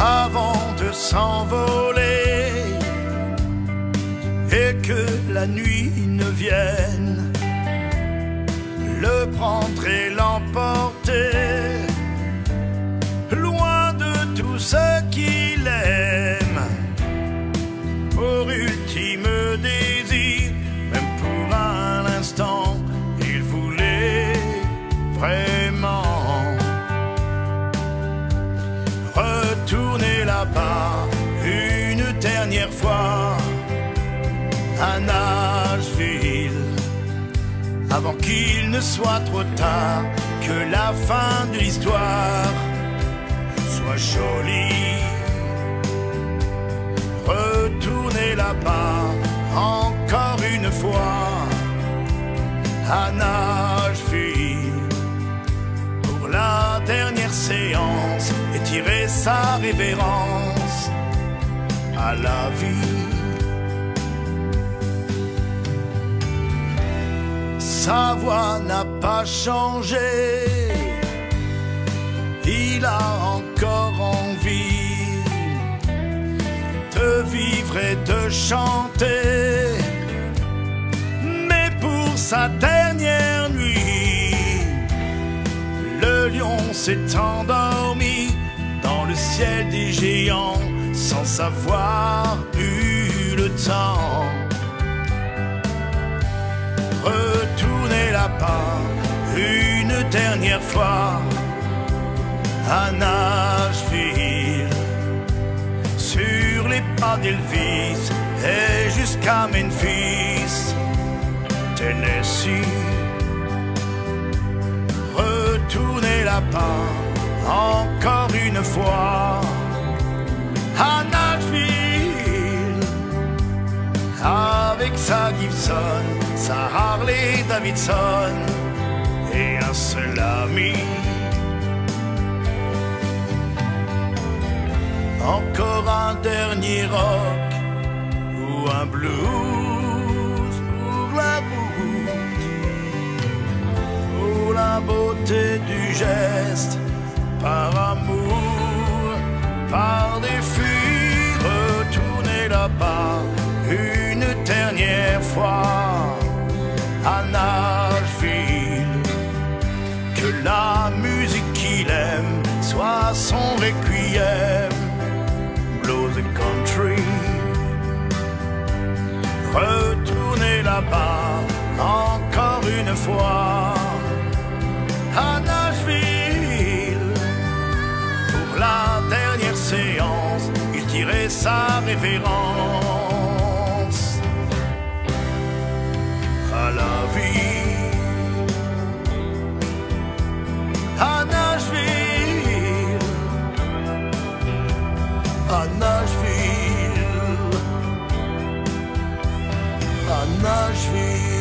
avant de s'envoler et que la nuit ne vienne. Le prendre et l'emporter une dernière fois à Nashville avant qu'il ne soit trop tard, que la fin de l'histoire soit jolie. Retourner là-bas encore une fois à séance et tirer sa révérence à la vie. Sa voix n'a pas changé. Il a encore envie de vivre et de chanter. Mais pour sa dernière s'est endormi dans le ciel des géants sans avoir eu le temps retourner là-bas une dernière fois à Nashville sur les pas d'Elvis et jusqu'à Memphis, Tennessee. Encore une fois à Nashville avec sa Gibson, sa Harley Davidson et un seul ami. Encore un dernier rock ou un blues pour la boue, pour la beauté geste, par amour, par défi, retourner là-bas une dernière fois à Nashville. Que la musique qu'il aime soit son requiem, blues and country. Retourner là-bas encore une fois tirait sa révérence à la vie. À Nashville, à Nashville, à Nashville.